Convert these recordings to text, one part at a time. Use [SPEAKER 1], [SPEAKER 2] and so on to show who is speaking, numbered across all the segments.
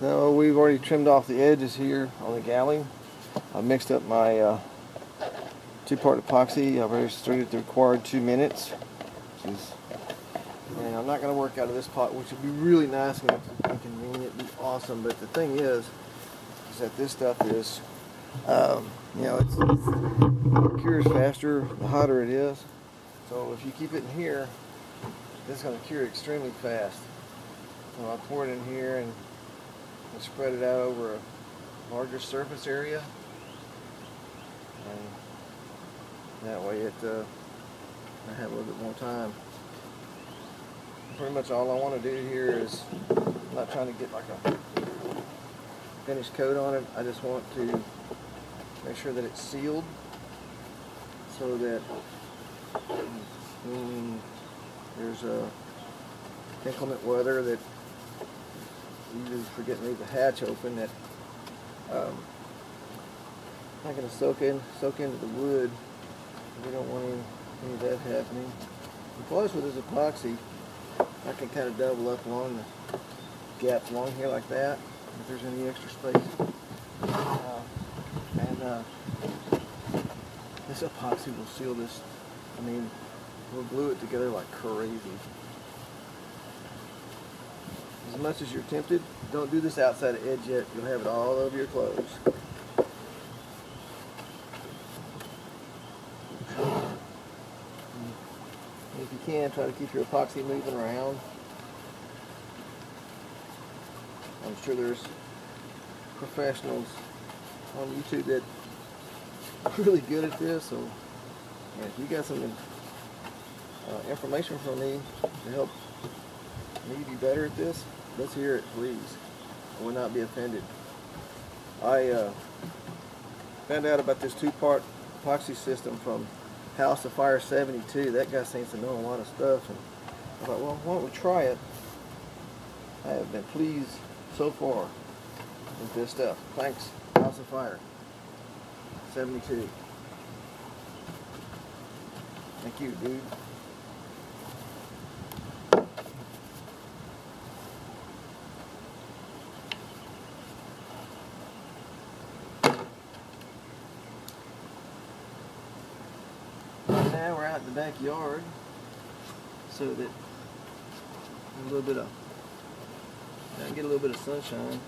[SPEAKER 1] No, we've already trimmed off the edges here on the galley. I mixed up my uh, two-part epoxy. I've already started the required two minutes. Is, and I'm not going to work out of this pot, which would be really nice and convenient, be awesome. But the thing is, is that this stuff is, um, you know, it's, it cures faster the hotter it is. So if you keep it in here, it's going to cure extremely fast. So I pour it in here and, and spread it out over a larger surface area. And that way it, uh, I have a little bit more time. Pretty much all I want to do here is, I'm not trying to get like a finished coat on it. I just want to make sure that it's sealed so that mm, there's a inclement weather that usually forget to leave the hatch open that um, not going to soak in soak into the wood. We don't want any, any of that happening. And plus with this epoxy, I can kind of double up along the gaps along here like that if there's any extra space. Uh, and uh, this epoxy will seal this. I mean, we'll glue it together like crazy. As much as you're tempted, don't do this outside the edge yet. You'll have it all over your clothes. If you can, try to keep your epoxy moving around. I'm sure there's professionals on YouTube that are really good at this. So if you got some uh, information from me to help me be better at this, let's hear it, please. I will not be offended. I uh, found out about this two-part epoxy system from House of Fire 72. That guy seems to know a lot of stuff. And I thought, well, why don't we try it? I have been pleased so far with this stuff. Thanks, House of Fire 72. Thank you, dude. Now we're out in the backyard so that a little bit of I can get a little bit of sunshine.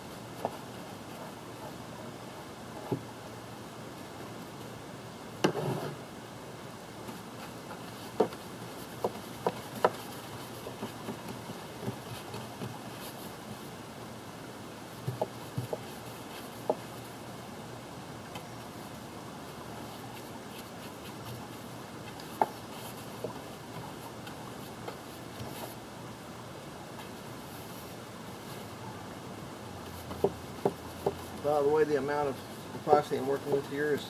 [SPEAKER 1] By the way, the amount of epoxy I'm working with here is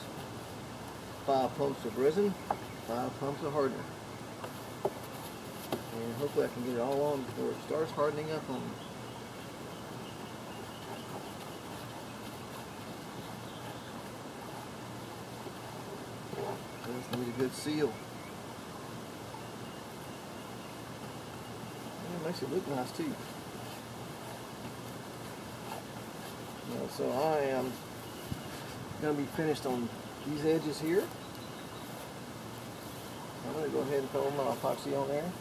[SPEAKER 1] five pumps of resin, five pumps of hardener. And hopefully I can get it all on before it starts hardening up on me. This need a good seal. And it makes it look nice too. Uh, so I am going to be finished on these edges here. I'm going to go ahead and throw my epoxy on there.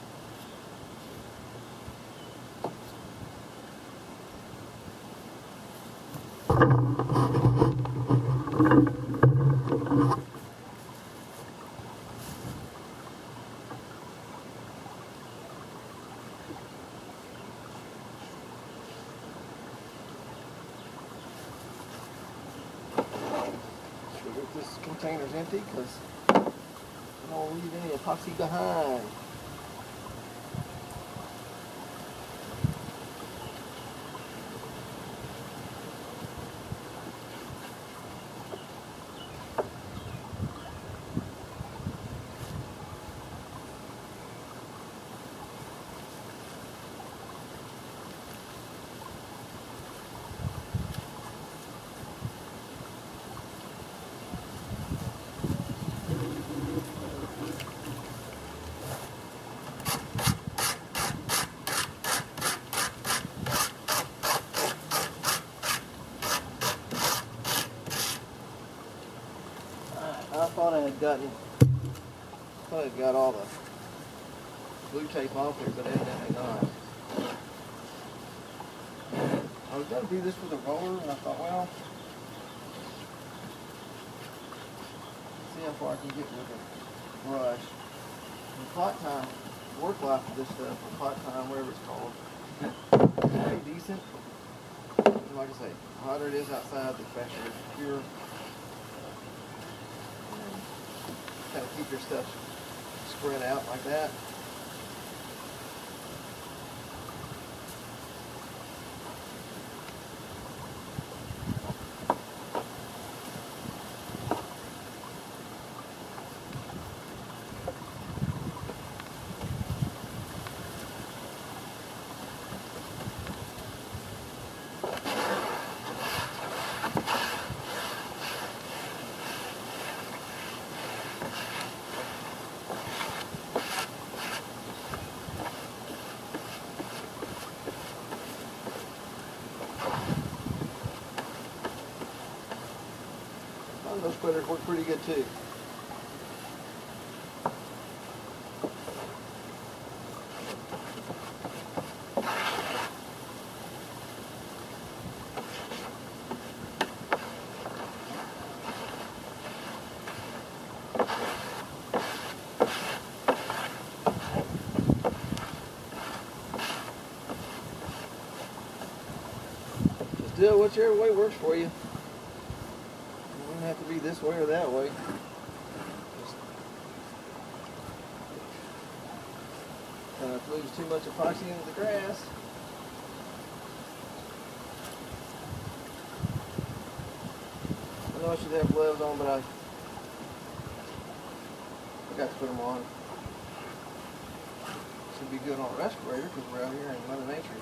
[SPEAKER 1] Sure that this container's empty because I don't leave any epoxy behind. Thought I had gotten, thought I'd got all the blue tape off there, but evidently not. I was gonna do this with a roller, and I thought, well, see how far I can get with a brush. And pot time, work life of this stuff, or pot time, whatever it's called, pretty decent. And like I say, the hotter it is outside, the faster it's pure. And kind of keep your stuff spread out like that. Those splitters work pretty good too. Just do it whichever way works for you. It wouldn't have to be this way or that way. Just Kind of lose too much epoxy into the grass. I know I should have gloves on, but I forgot to put them on. Should be good on a respirator because we're out here in Mother Nature.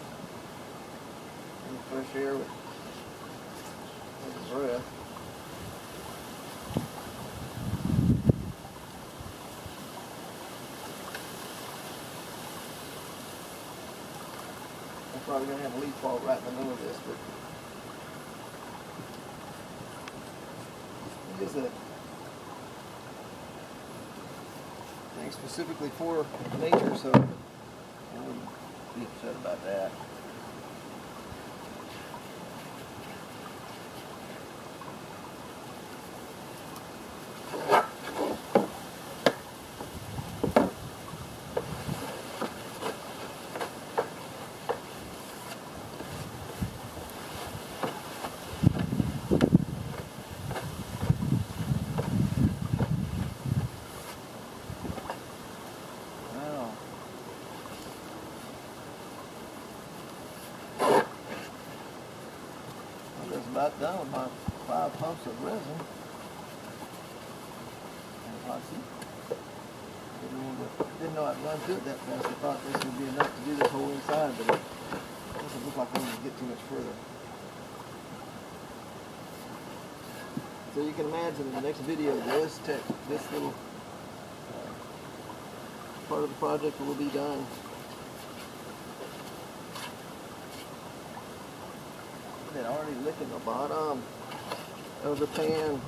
[SPEAKER 1] In the fresh air with, with the breath. Probably gonna have a leaf fall right in the middle of this, but it is a thing specifically for nature, so I wouldn't be upset about that. I'm about done with my five pumps of resin. And epoxy. Didn't, know I'd run through it that fast. I thought this would be enough to do this whole inside, but it doesn't look like we need to get too much further. So you can imagine in the next video, this tech, this little uh, part of the project will be done. It already licking the bottom of the pan.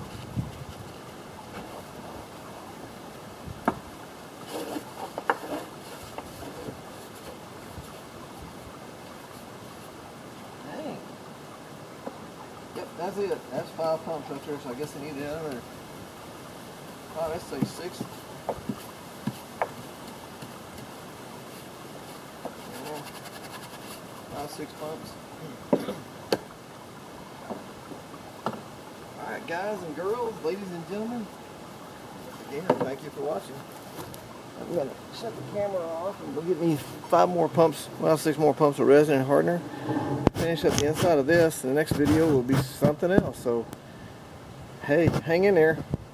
[SPEAKER 1] Dang. Yep, that's it. That's five pumps right there, so I guess I need another, other. Oh, let's say six. Six pumps. Alright, guys and girls, ladies and gentlemen, again, thank you for watching. I'm going to shut the camera off and go get me five more pumps, well, six more pumps of resin and hardener. Finish up the inside of this. The next video will be something else. So, hey, hang in there.